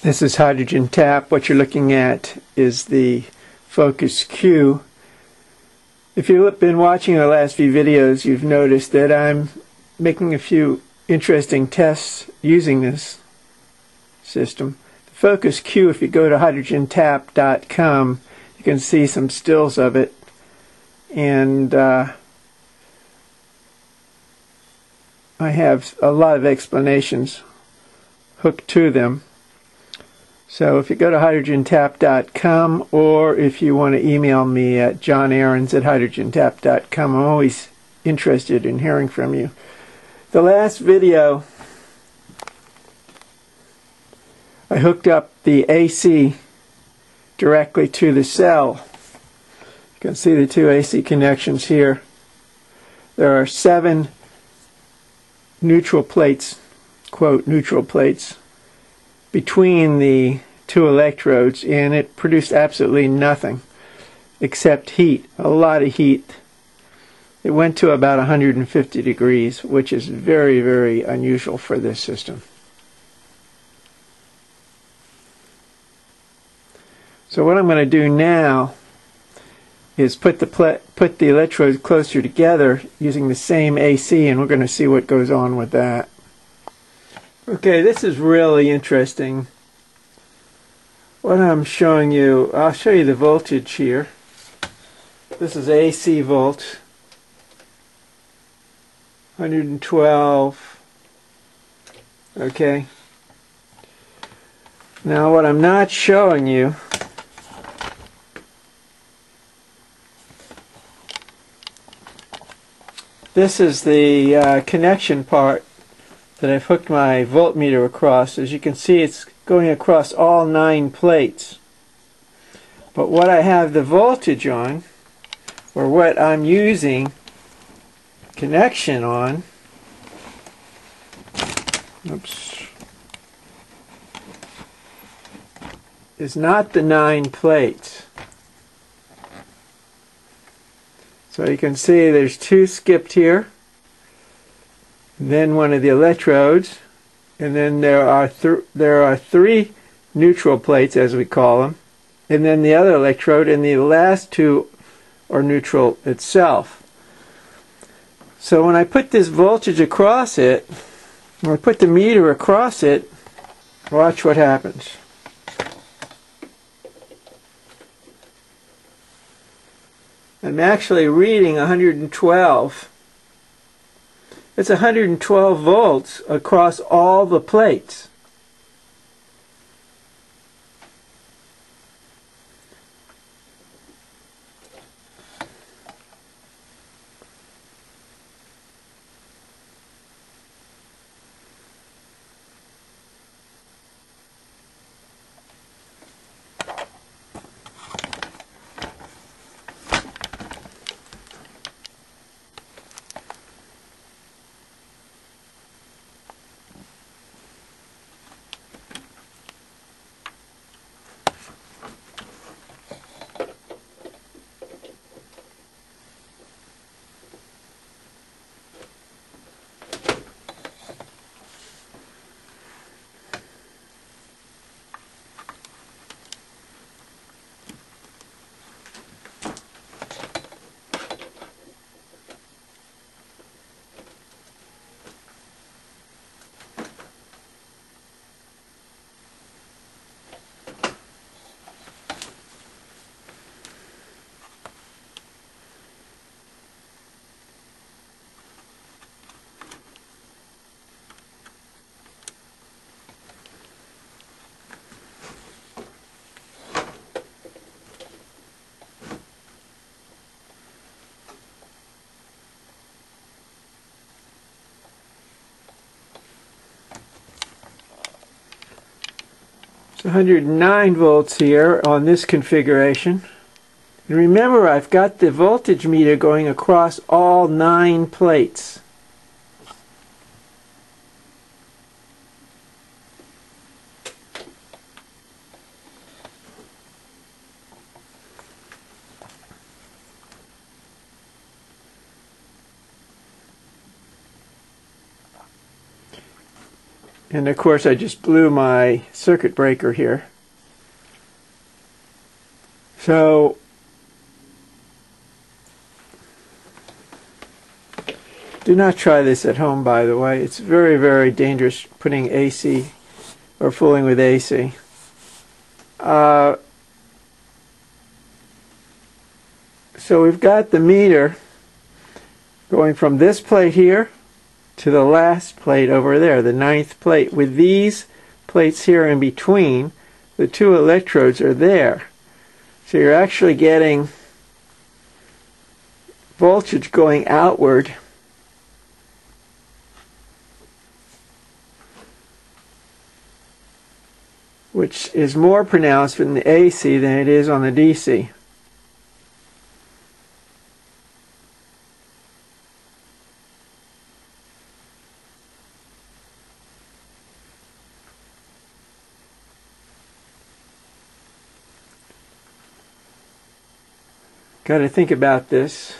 This is hydrogen tap. What you're looking at is the Focus Q. If you've been watching the last few videos, you've noticed that I'm making a few interesting tests using this system. The Focus Q, if you go to hydrogentap.com, you can see some stills of it. And uh, I have a lot of explanations hooked to them. So if you go to hydrogentap.com or if you want to email me at johnaarons at hydrogentap.com, I'm always interested in hearing from you. The last video, I hooked up the AC directly to the cell. You can see the two AC connections here. There are seven neutral plates, quote, neutral plates between the two electrodes and it produced absolutely nothing except heat, a lot of heat. It went to about 150 degrees, which is very, very unusual for this system. So what I'm going to do now is put the put the electrodes closer together using the same AC and we're going to see what goes on with that. Okay, this is really interesting. What I'm showing you, I'll show you the voltage here. This is AC volt. 112. Okay. Now what I'm not showing you this is the uh, connection part that I've hooked my voltmeter across. As you can see, it's going across all nine plates. But what I have the voltage on, or what I'm using connection on, oops, is not the nine plates. So you can see there's two skipped here then one of the electrodes, and then there are th there are three neutral plates, as we call them, and then the other electrode, and the last two are neutral itself. So when I put this voltage across it, when I put the meter across it, watch what happens. I'm actually reading 112 it's 112 volts across all the plates. It's 109 volts here on this configuration. And remember, I've got the voltage meter going across all nine plates. And of course I just blew my circuit breaker here. So do not try this at home by the way. It's very very dangerous putting AC or fooling with AC. Uh, so we've got the meter going from this plate here to the last plate over there, the ninth plate. With these plates here in between, the two electrodes are there. So you're actually getting voltage going outward which is more pronounced in the AC than it is on the DC. Got to think about this.